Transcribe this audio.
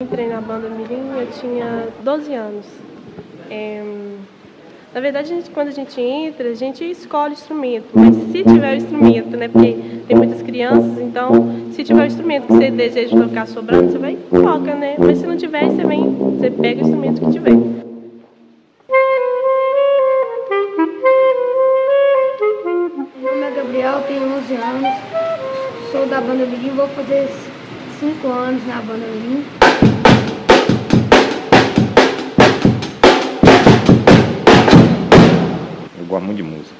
Entrei na banda Mirim, eu tinha 12 anos. É, na verdade, a gente, quando a gente entra, a gente escolhe o instrumento, mas se tiver o instrumento, né, porque tem muitas crianças, então, se tiver o instrumento que você deseja tocar sobrando, você vai e toca, né? Mas se não tiver, você vem, você pega o instrumento que tiver. Gabriel, tenho 11 anos, sou da banda Mirim, vou fazer 5 anos na banda Mirim. Eu gosto muito de música.